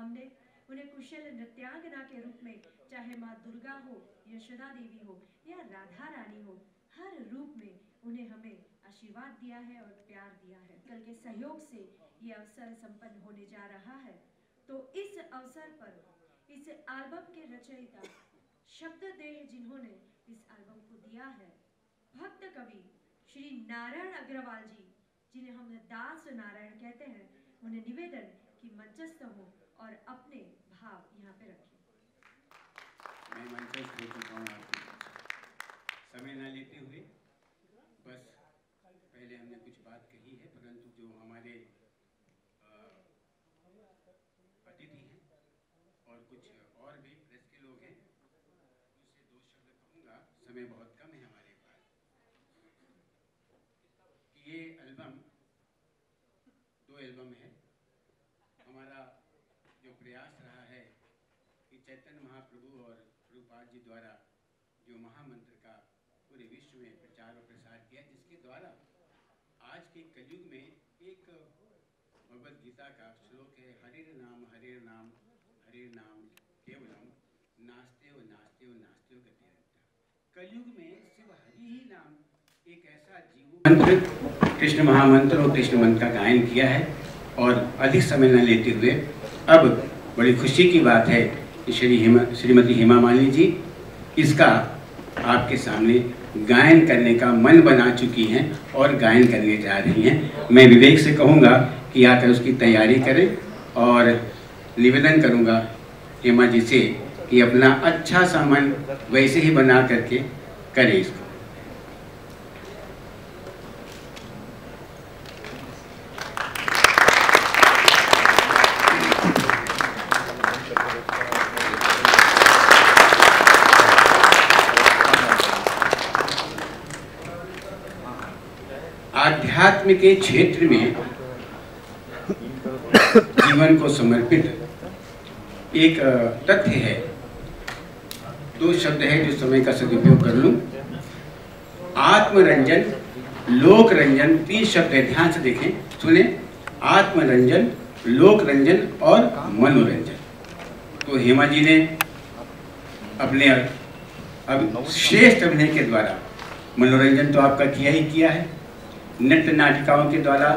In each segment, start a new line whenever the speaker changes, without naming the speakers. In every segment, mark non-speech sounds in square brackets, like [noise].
हमने उन्हें कुशल नृत्यांगना के रूप में, चाहे माँ दुर्गा हो, यशोदा देवी हो, या राधा रानी हो, हर रूप में उन्हें हमें आशीर्वाद दिया है और प्यार दिया है। कल के सहयोग से ये अवसर संपन्न होने जा रहा है। तो इस अवसर पर, इस एल्बम के रचयिता, शब्द देह जिन्होंने इस एल्बम को दिया है, भक्त कवि श्री नारायण अग्रवाल जी, जिन्हें हम दास नारायण कहते हैं, उन्हें निवेदन कि मंचस्थ हो और अपने भाव यहाँ पे रखें।
मैं मंचस्थ हो चुका हूँ समय ना लेते हुए बस पहले हमने कुछ बात कही है परंतु जो हमारे अ, अतिथि हैं और कुछ और भी प्रेस के लोग हैं उनसे दो शब्द कहूँगा समय बहुत कम है हमारे पास कि ये एल्बम दो एल्बम है हमारा जो प्रयास रहा है कि चैतन्य महाप्रभु और प्रभुपाद जी द्वारा जो महामंत्र का पूरे विश्व में प्रचार और प्रसार किया, जिसके द्वारा आज के कलयुग में एक भगवत गीता का श्लोक है हरे नाम हरे नाम हरे नाम, केवलम नास्ते व नास्ते व नास्ते व गति कलयुग में सिर्फ़ हरि ही नाम एक ऐसा जीवन मंत्र कृष्ण महामंत्र और कृष्ण मंत्र का गायन किया है, और अधिक समय न लेते हुए अब बड़ी खुशी की बात है श्री हेमा श्रीमती हेमा मालिनी जी, इसका आपके सामने गायन करने का मन बना चुकी हैं और गायन करने जा रही हैं। मैं विवेक से कहूँगा कि आकर उसकी तैयारी करें और निवेदन करूँगा हेमा जी से कि अपना अच्छा सा मन वैसे ही बना करके करें इसको। आध्यात्म के क्षेत्र में जीवन को समर्पित एक तथ्य है। दो शब्द है जो समय का सदुपयोग कर लूँ। आत्मरंजन लोक रंजन तीन शब्द है, ध्यान से देखें, सुने। आत्मरंजन लोक रंजन और मनोरंजन। तो हेमा जी ने अपने अब श्रेष्ठ अभिनय के द्वारा मनोरंजन तो आपका किया ही किया है। नृत्य नाटिकाओं के द्वारा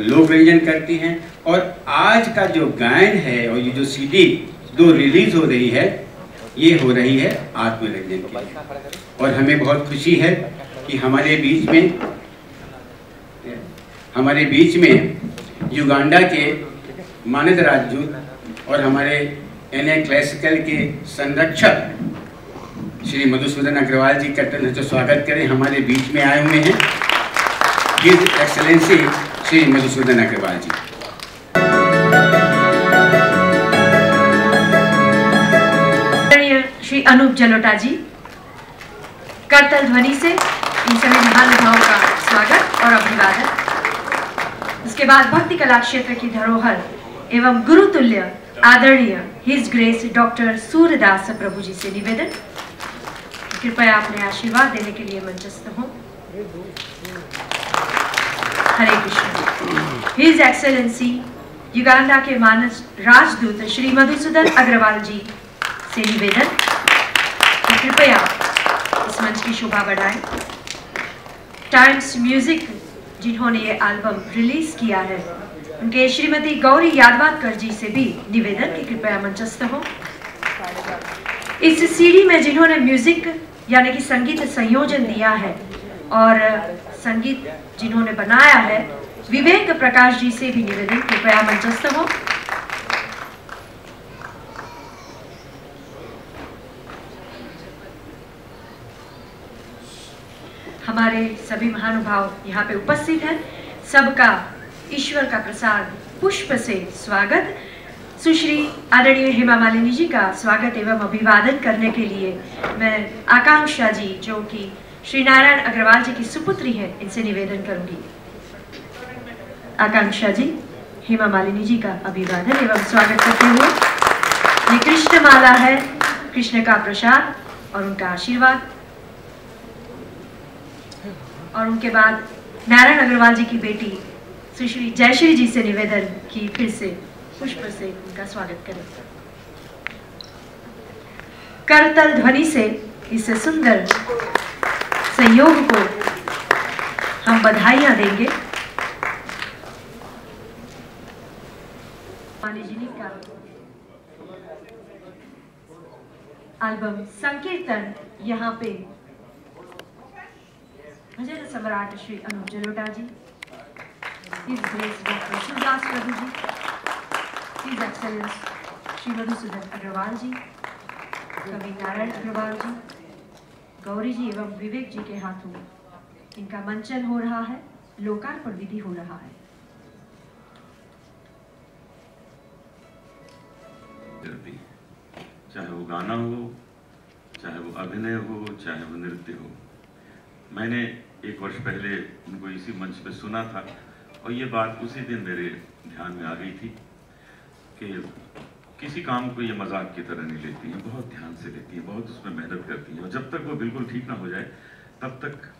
लोक रंजन करती हैं। और आज का जो गायन है और ये जो सीडी दो रिलीज़ हो रही है, ये हो रही है आत्मरंजन के और हमें बहुत खुशी है कि हमारे बीच में, हमारे बीच में युगांडा के मानद राजदूत और हमारे एन ए क्लासिकल के संरक्षक श्री मधुसूदन अग्रवाल जी का तन स्वागत करें, हमारे बीच में आए हुए हैं। हिज एक्सेलेंसी श्री मधुसूदन अग्रवाल जी
श्री अनूप जलोटा जी करतल ध्वनि से इन सभी महानुभावों का स्वागत और अभिवादन। उसके बाद भक्ति कला क्षेत्र की धरोहर एवं गुरुतुल्य, आदरणीय his grace doctor Suryadas Prabhu ji से निवेदन। कृपया अपने आशीर्वाद देने के लिए मंचस्थ हो। Hare Krishna. His excellency Uganda के मानस राजदूत श्री मधुसूदन अग्रवाल जी से निवेदन। कि कृपया इस मंच की शोभा बढ़ाएँ। टाइम्स म्यूज़िक जिन्होंने ये एल्बम रिलीज़ किया है, उनके श्रीमती गौरी यादवाकर जी से भी निवेदन कि कृपया मंचस्थ हो। इस सीडी में जिन्होंने म्यूज़िक यानी कि संगीत संयोजन दिया है, और संगीत जिन्होंने बनाया है। विवेक प्रकाश जी से भी निवेदन, कृपया मंचस्थ हो। हमारे सभी महानुभाव यहाँ पे उपस्थित हैं। सबका ईश्वर का प्रसाद, पुष्प से स्वागत। सुश्री आदरणीय हेमा मालिनी जी का स्वागत एवं अभिवादन करने के लिए मैं आकांक्षा जी, जो कि श्री नारायण अग्रवाल जी की सुपुत्री है, इनसे निवेदन करूँगी। आकांक्षा जी, हेमा मालिनी जी का अभिवादन एवं स्वागत करते हुए ये कृष्ण माला है, कृष्ण का प्रसाद और उनका आशीर्वाद। और उनके बाद नारायण अग्रवाल जी की बेटी, सुश्री जयश्री जी से निवेदन की फिर से पुष्प से उनका स्वागत करें। करतल ध्वनि से इसे सुंदर संयोग को हम बधाइयाँ देंगे। एल्बम संकीर्तन यहाँ पे। भजन सम्राट Shri Anup Jalota ji doctor Surdas Prabhu ji his excellence Shri Madhusudan Agarwal ji कवि नारायण अग्रवाल जी गौरी जी एवं विवेक जी के हाथों इनका मंचन हो रहा है, लोकार्पण विधि हो रहा है।
चाहे वो गाना हो, चाहे वो अभिनय हो, चाहे वो नृत्य हो, मैंने एक वर्ष पहले उनको इसी मंच पे सुना था और ये बात उसी दिन मेरे ध्यान में आ गई थी कि किसी काम को ये मज़ाक की तरह नहीं लेती हैं, बहुत ध्यान से लेती हैं, बहुत उसमें मेहनत करती हैं। और जब तक वो बिल्कुल ठीक ना हो जाए, तब तक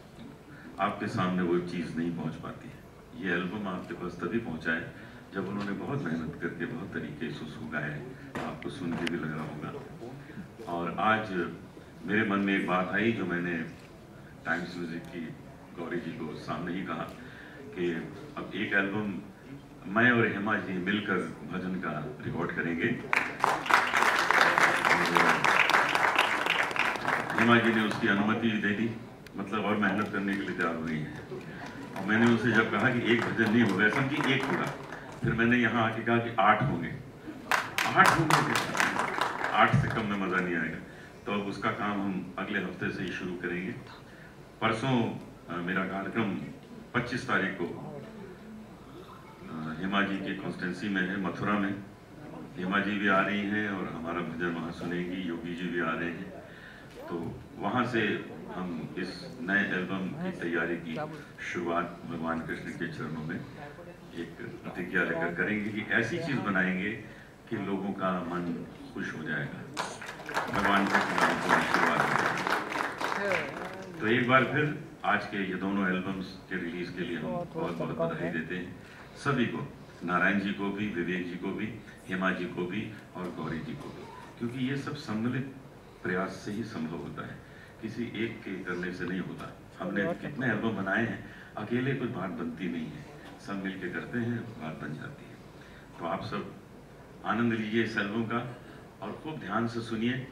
आपके सामने वो चीज़ नहीं पहुँच पाती है। ये एल्बम आपके पास तभी पहुँचा है जब उन्होंने बहुत मेहनत करके, बहुत तरीके से उसको गाया है। आपको सुन के भी लग रहा होगा। और आज मेरे मन में एक बात आई जो मैंने टाइम्स म्यूज़िक की गौरी जी को सामने ही कहा कि अब एक एल्बम मैं और हेमा जी मिलकर भजन का रिकॉर्ड करेंगे। हेमा जी ने उसकी अनुमति दे दी मतलब और मेहनत करने के लिए तैयार हो रही है। और मैंने उनसे जब कहा कि एक भजन नहीं होगा समझी एक होगा, फिर मैंने यहाँ आके कहा कि आठ होंगे। आठ होंगे आठ से कम में मज़ा नहीं आएगा। तो अब उसका काम हम अगले हफ़्ते से ही शुरू करेंगे। परसों मेरा कार्यक्रम 25 तारीख को हेमा जी के कॉन्स्टेंसी में है, मथुरा में। हेमा जी भी आ रही हैं और हमारा भजन वहाँ सुनेंगी, योगी जी भी आ रहे हैं। तो वहाँ से हम इस नए एल्बम की तैयारी की शुरुआत भगवान कृष्ण के चरणों में एक प्रतिज्ञा लेकर करेंगे कि ऐसी चीज़ बनाएँगे कि लोगों का मन खुश हो जाएगा। भगवान कृष्ण को आशीर्वाद तो एक बार फिर आज के ये दोनों एल्बम्स के रिलीज़ के लिए हम बहुत बहुत बधाई देते हैं। सभी को नारायण जी को भी विवेक जी को भी हेमा जी को भी और गौरी जी को भी। क्योंकि ये सब सम्मिलित प्रयास से ही संभव होता है। किसी एक के करने से नहीं होता। हमने कितने एल्बम बनाए हैं अकेले कोई बात बनती नहीं है। सब मिल के करते हैं बात बन जाती है। तो आप सब आनंद लीजिए इस एल्बम का और खूब ध्यान से सुनिए।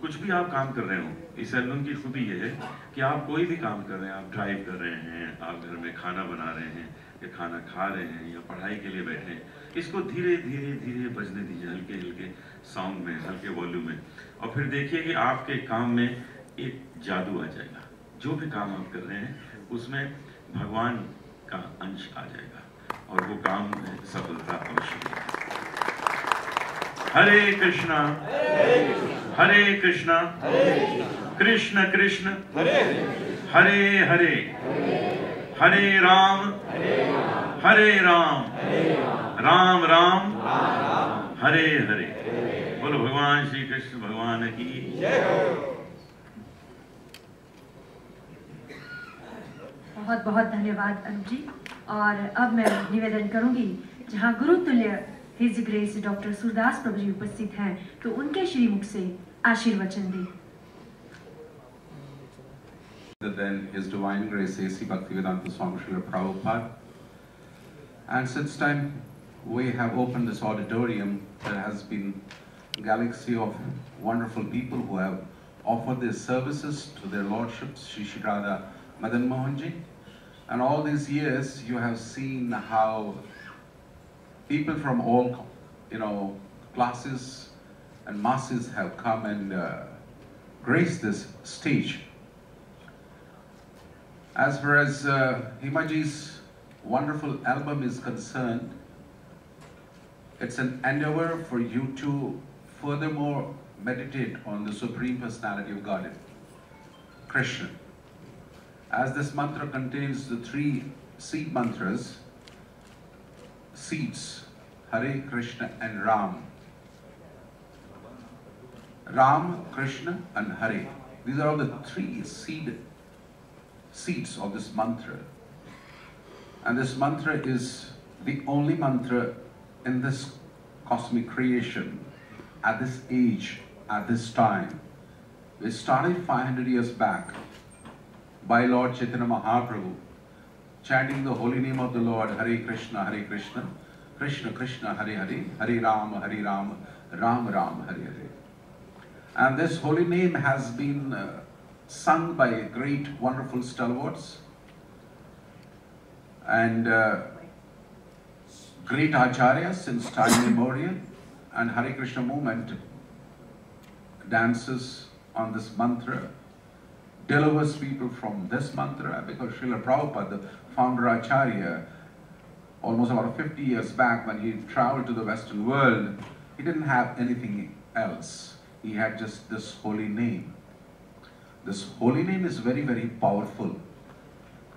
कुछ भी आप काम कर रहे हो इस एल्बम की खूबी ये है कि आप कोई भी काम कर रहे हैं आप ड्राइव कर रहे हैं आप घर में खाना बना रहे हैं या खाना खा रहे हैं या पढ़ाई के लिए बैठे हैं इसको धीरे धीरे धीरे बजने दीजिए हल्के हल्के साउंड में हल्के वॉल्यूम में। और फिर देखिए कि आपके काम में एक जादू आ जाएगा। जो भी काम आप कर रहे हैं उसमें भगवान का अंश आ जाएगा और वो काम में सफलता अवश्य हरे कृष्णा। हरे कृष्णा। कृष्ण। कृष्ण हरे हरे। हरे राम। हरे राम। राम राम। हरे हरे। बोलो, भगवान श्री कृष्ण भगवान की।
बहुत बहुत धन्यवाद अनुप जी और अब मैं निवेदन करूँगी, जहाँ गुरु तुल्य his grace doctor Surdas Prabhu ji उपस्थित हैं तो उनके श्रीमुख से आशीर्वचन दी।
Than His Divine Grace A.C. Bhaktivedanta Swami Prabhupada. And since time we have opened this auditorium, there has been a galaxy of wonderful people who have offered their services to their lordships, Sri Shirada Madan Mohanji. And all these years you have seen how people from all, you know, classes and masses have come and uh, graced this stage as far as uh, Himaji's wonderful album is concerned, it's an endeavor for you to furthermore meditate on the Supreme Personality of Godhead, Krishna. As this mantra contains the three seed mantras, seeds, Hare, Krishna and Ram. Ram, Krishna and Hare. These are all the three seed seeds of this mantra. And this mantra is the only mantra in this cosmic creation at this age, at this time. We started 500 years back by Lord Chaitanya Mahaprabhu, chanting the holy name of the Lord, Hare Krishna, Hare Krishna, Krishna Krishna, Hare Hare, Hare Ram, Hare Ram, Ram Ram, Hare Hare. And this holy name has been uh, sung by great, wonderful stalwarts and uh, great acharyas since [coughs] time immemorial. And Hare Krishna movement dances on this mantra, delivers people from this mantra because Srila Prabhupada, the founder acharya, almost about 50 years back when he traveled to the Western world, he didn't have anything else. He had just this holy name. This holy name is very, very powerful.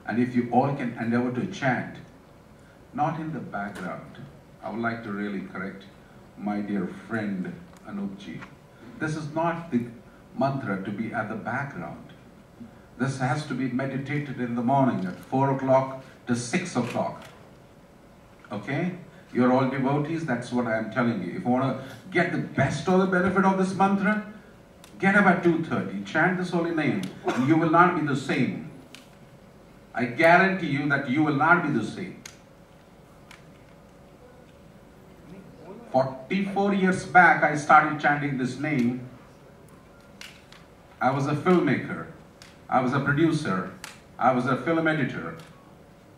And if you all can endeavor to chant, not in the background, I would like to really correct my dear friend Anupji. This is not the mantra to be at the background. This has to be meditated in the morning at 4 o'clock to 6 o'clock. Okay? You're all devotees, that's what I am telling you. If you want to get the best or the benefit of this mantra, get up at 2.30, chant this holy name, and you will not be the same. I guarantee you that you will not be the same. 44 years back, I started chanting this name. I was a filmmaker. I was a producer. I was a film editor.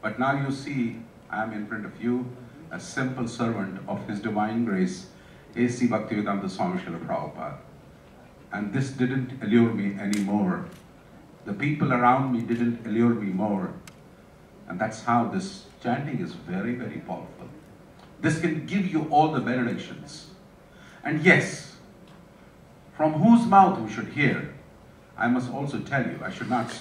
But now you see, I am in front of you, a simple servant of His Divine Grace, A.C. Bhaktivedanta Swami Srila Prabhupada. And this didn't allure me anymore. The people around me didn't allure me more. And that's how this chanting is very, very powerful. This can give you all the benedictions. And yes, from whose mouth we should hear, I must also tell you, I should not,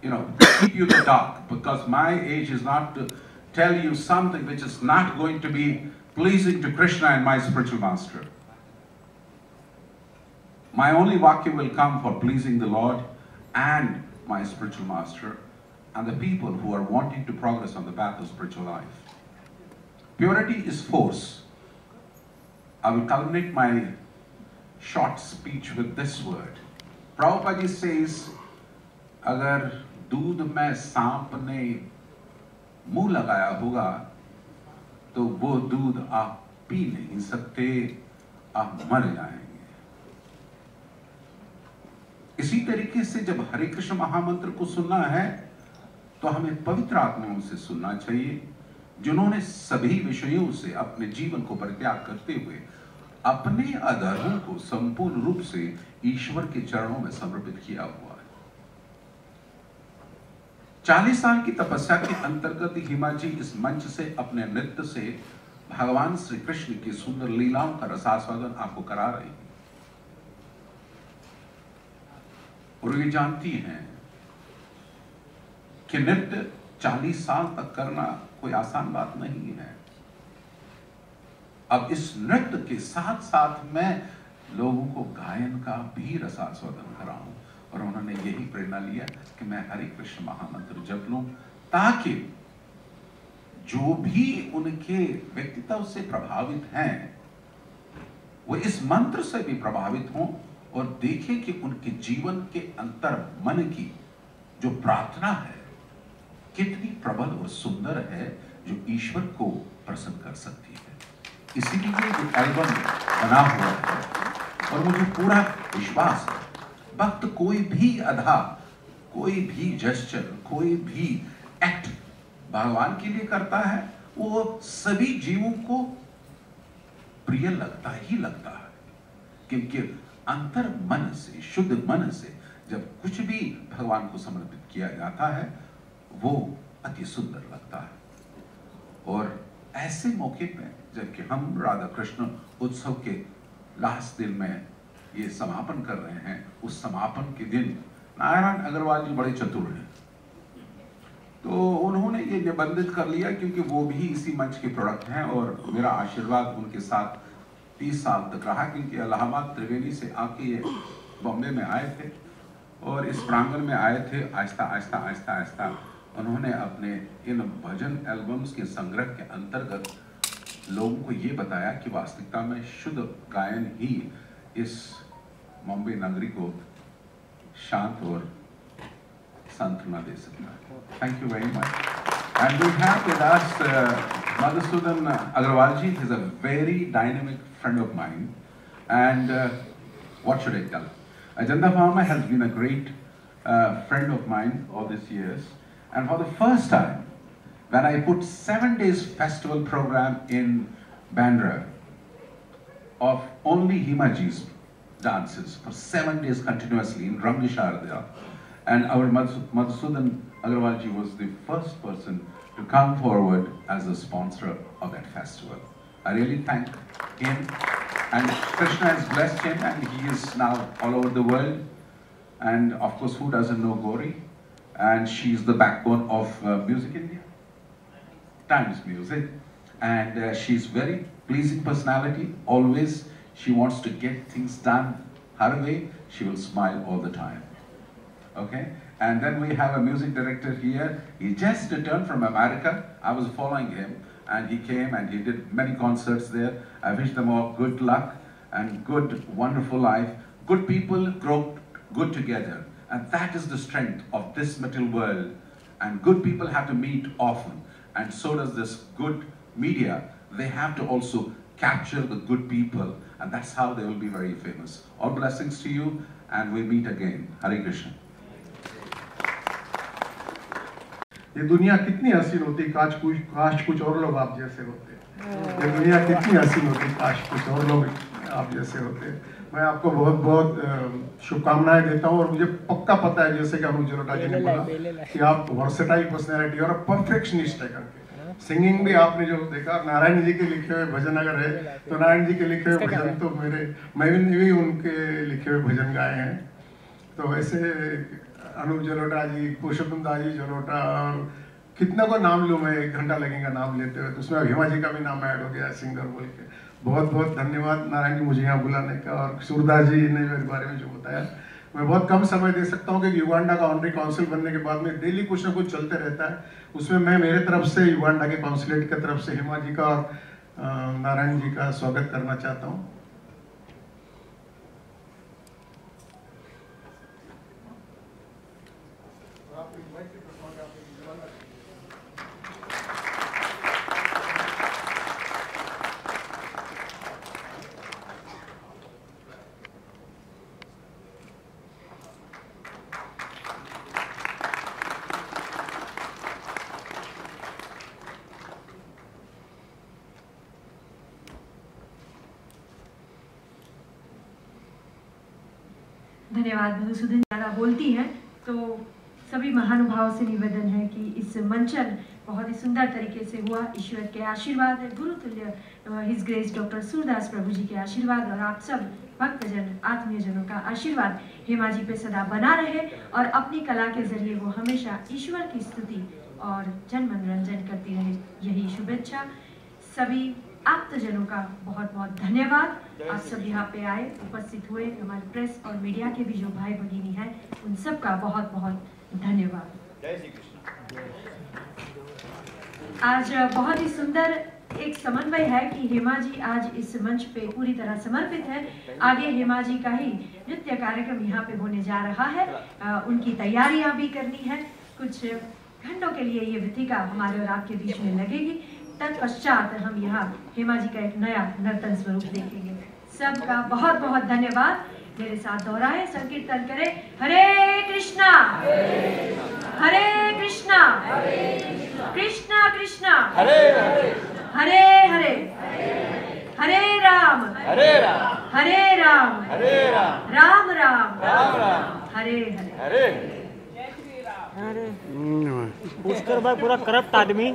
you know, keep you in the dark because my age is not to tell you something which is not going to be pleasing to Krishna and my spiritual master. My only vakya will come for pleasing the Lord and my spiritual master and the people who are wanting to progress on the path of spiritual life. Purity is force. I will culminate my short speech with this word. Prabhupada ji says, अगर दूध में सांप ने मुंह लगाया होगा तो वो दूध आप पी नहीं सकते आप मर जाएंगे इसी तरीके से जब हरे कृष्ण महामंत्र को सुनना है तो हमें पवित्र आत्माओं से सुनना चाहिए, जिन्होंने सभी विषयों से अपने जीवन को परित्याग करते हुए अपने आधारों को संपूर्ण रूप से ईश्वर के चरणों में समर्पित किया हुआ है। चालीस साल की तपस्या के अंतर्गत हिमा जी इस मंच से अपने नृत्य से भगवान श्री कृष्ण की सुंदर लीलाओं का रसास्वादन आपको करा रही है। और ये जानती हैं कि नृत्य चालीस साल तक करना कोई आसान बात नहीं है। अब इस नृत्य के साथ साथ मैं लोगों को गायन का भी रसास्वादन कराऊं और उन्होंने यही प्रेरणा लिया कि मैं हरे कृष्ण महामंत्र जप लूँ ताकि जो भी उनके व्यक्तित्व से प्रभावित हैं, वो इस मंत्र से भी प्रभावित हों और देखें कि उनके जीवन के अंतर मन की जो प्रार्थना है, कितनी प्रबल और सुंदर है जो ईश्वर को प्रसन्न कर सकती है। इसीलिए ये एल्बम बना हुआ है और मुझे पूरा विश्वास है, भक्त कोई भी अधा, कोई भी जेस्चर कोई भी एक्ट भगवान के लिए करता है, वो सभी जीवों को प्रिय लगता ही लगता है। क्योंकि अंतर मन से, शुद्ध मन से जब कुछ भी भगवान को समर्पित किया जाता है, वो अति सुंदर लगता है। और ऐसे मौके पे जबकि हम राधा कृष्ण उत्सव के लास्ट दिन में ये समापन कर रहे हैं, उस समापन के दिन नारायण अग्रवाल जी बड़े चतुर हैं। तो उन्होंने ये निबंधित कर लिया क्योंकि वो भी इसी मंच के प्रोडक्ट हैं और मेरा आशीर्वाद उनके साथ तीस साल तक रहा, क्योंकि इलाहाबाद त्रिवेणी से आके ये बॉम्बे में आए थे और इस प्रांगण में आए थे। आहिस्ता आहिस्ता आहिस्ता आहिस्ता उन्होंने अपने इन भजन एल्बम्स के संग्रह के अंतर्गत लोगों को ये बताया कि वास्तविकता में शुद्ध गायन ही इस मुंबई नगरी को शांत और सांत्वना दे सकता है। Thank you very much and we have with us Madhusudan Agarwal ji. Is a very dynamic friend of mine and uh, what should I tell? Ajanta Pharma has been a great uh, friend of mine all these years and for the first time when I put seven days festival program in Bandra of only Himaji's dances for seven days continuously in Sharda. And our Madhusudan Agarwalji was the first person to come forward as a sponsor of that festival. I really thank him. And Krishna has blessed him and he is now all over the world. And of course, who doesn't know Gauri? And she is the backbone of uh, Music India, Times Music. And uh, she's very pleasing personality, always. She wants to get things done her way. She will smile all the time. Okay? And then we have a music director here. He just returned from America. I was following him and he came and he did many concerts there. I wish them all good luck and good, wonderful life. Good people grow good together. And that is the strength of this material world. And good people have to meet often. And so does this good media. They have to also capture the good people. And that's how they will be very famous. All blessings to you and we meet again. Hare Krishna.
ये दुनिया कितनी हसीन होती काश कुछ काश कुछ और लोग आप जैसे होते ये दुनिया कितनी हसीन होती काश कुछ और लोग आप जैसे होते मैं आपको बहुत बहुत शुभकामनाएँ देता हूँ और मुझे पक्का पता है जैसे कि अनुज जलोटा जी ने बोला कि आप वर्सेटाइल पर्सनैलिटी और परफेक्शनिस्ट है करके। सिंगिंग भी आपने जो देखा नारायण जी के लिखे हुए भजन अगर है तो नारायण जी के लिखे हुए भजन तो मेरे मैं भी उनके लिखे हुए भजन गाए हैं। तो वैसे अनूप जलोटा जी, पुरुषोत्तम जी जलोटा, और कितना को नाम लूँ मैं, एक घंटा लगेगा नाम लेते हुए। तो उसमें हिमा जी का भी नाम ऐड हो गया सिंगर बोल के। बहुत बहुत धन्यवाद नारायण जी मुझे यहाँ बुलाने का, और सूरदास जी ने मेरे बारे में जो बताया। मैं बहुत कम समय दे सकता हूँ कि युगांडा का ऑनरी काउंसिल बनने के बाद में डेली कुछ ना कुछ चलते रहता है। उसमें मैं मेरे तरफ़ से युगांडा के काउंसिलेट की तरफ़ से हिमा जी का और नारायण जी का स्वागत करना चाहता हूँ।
धन्यवाद मधुसूदन ज़्यादा बोलती हैं तो सभी महानुभावों से निवेदन है कि इस मंचन बहुत ही सुंदर तरीके से हुआ। ईश्वर के आशीर्वाद गुरु तुल्य his grace doctor Surdas Prabhu ji के आशीर्वाद और आप सब भक्तजन, आत्मीयजनों का आशीर्वाद हेमा जी पे सदा बना रहे और अपनी कला के ज़रिए वो हमेशा ईश्वर की स्तुति और जन मनोरंजन करती रहे। यही शुभेच्छा। सभी आप्तजनों का बहुत बहुत धन्यवाद। आप सब यहाँ पे आए उपस्थित हुए हमारे प्रेस और मीडिया के भी जो भाई भगिनी हैं उन सब का बहुत बहुत धन्यवाद। आज बहुत ही सुंदर एक समन्वय है कि हेमा जी आज इस मंच पे पूरी तरह समर्पित है। आगे हेमा जी का ही नृत्य कार्यक्रम यहाँ पे होने जा रहा है। आ, उनकी तैयारियाँ भी करनी है। कुछ घंटों के लिए ये वृतिका हमारे और आपके बीच में लगेगी। तत्पश्चात हम यहाँ हेमा जी का एक नया नर्तन स्वरूप देखेंगे। सबका बहुत बहुत धन्यवाद। मेरे साथ दोहराए संकीर्तन करें। हरे कृष्णा। हरे कृष्णा। कृष्णा कृष्णा। हरे हरे हरे। हरे राम। हरे राम। हरे राम। हरे राम। राम राम। राम राम। हरे हरे।
हरे। पुष्कर भाई पूरा करप्ट आदमी।